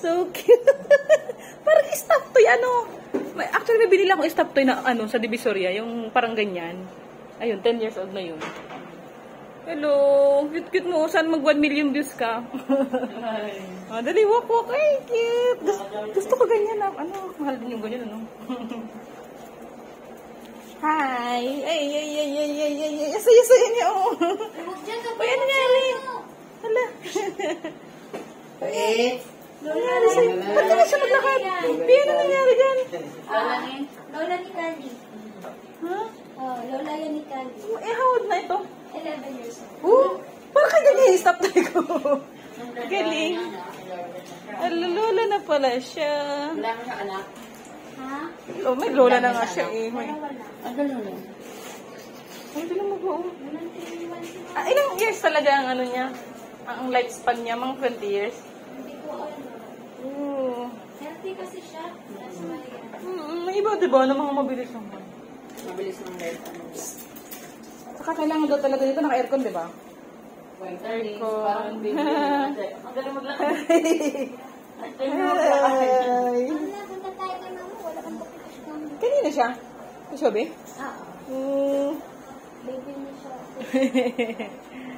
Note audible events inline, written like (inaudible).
so cute. (laughs) parang stop toy, ano. Actually, may binili akong stop toy na ano, sa Divisoria, yung parang ganyan. Ayun, 10 years old na yun. Hello, cute-cute mo. Saan mag 1 million views ka? ah, dali, walk, walk. Ay, cute. Gusto, gusto ko ganyan. ah. Ano, mahal din yung ganyan, ano? (laughs) Hi! Ay, ay, ay, ay, ay, ay, ay, ay. Saya-saya niya, oh. Huwag dyan ka ano nangyari? Hala. (laughs) Eh, Ano nangyari sa'yo? Ba't ka na siya maglakad? Pia, ano nangyari dyan? Lola ni, Lola ni Candy. Ha? Oh, Lola yan ni Candy. Eh, how old na ito? 11 years old. Oh, parang kanya niya stop tayo ko. Galing. Lola na pala siya. wala ka anak. Ha? Oh, may lola na nga siya eh. May... Wala, wala. Ang gano'n lang. Ay, hindi lang mag-oo. Walang tiniwan si Ah, ilang years talaga ang ano niya? Ang lifespan niya, mga 20 years. Iba, di ba? Na mga mabilis naman. Mabilis ng. Ano, Saka kailangan daw talaga dito naka-aircon, di ba? winter days. Aircon. Parang baby. Ang galing maglakad. Ano kang kapitas kami. Kanina siya? Sabi? Ah, Oo. baby niya siya. (laughs)